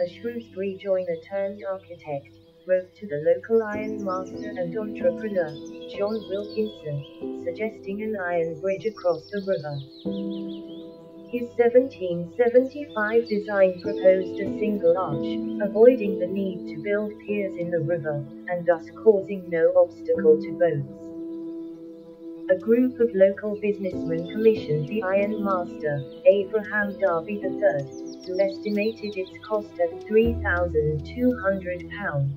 A Shrewsbury joiner turned architect, wrote to the local iron master and entrepreneur, John Wilkinson, suggesting an iron bridge across the river. His 1775 design proposed a single arch, avoiding the need to build piers in the river, and thus causing no obstacle to boats. A group of local businessmen commissioned the Iron Master, Abraham Darby III, who estimated its cost at £3,200.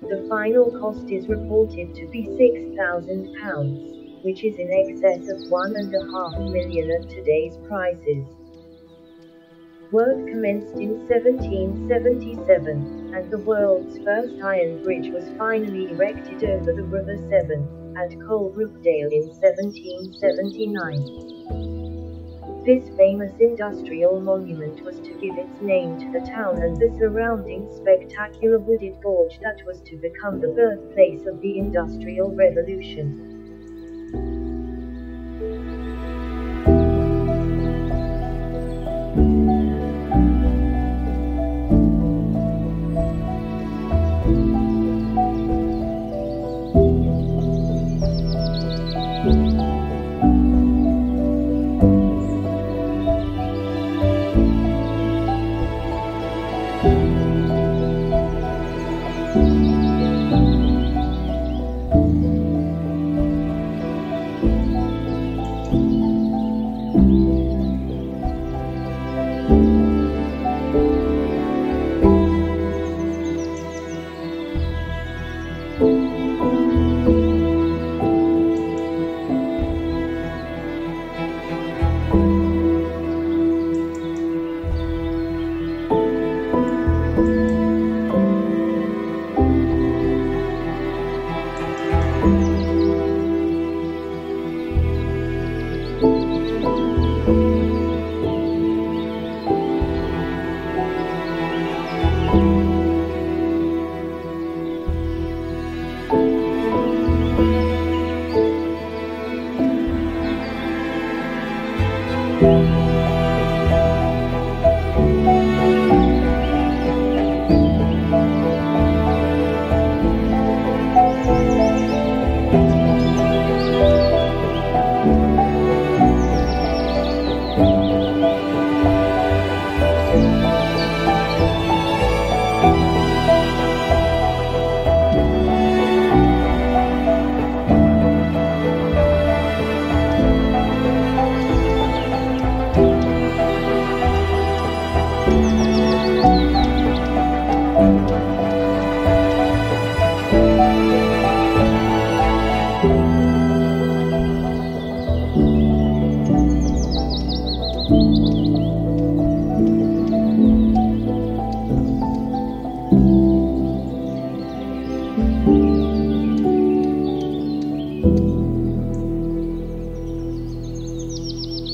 The final cost is reported to be £6,000, which is in excess of one and a half million at today's prices. Work commenced in 1777, and the world's first iron bridge was finally erected over the River Severn, at Coalbrookdale in 1779. This famous industrial monument was to give its name to the town and the surrounding spectacular wooded gorge that was to become the birthplace of the Industrial Revolution.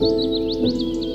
Música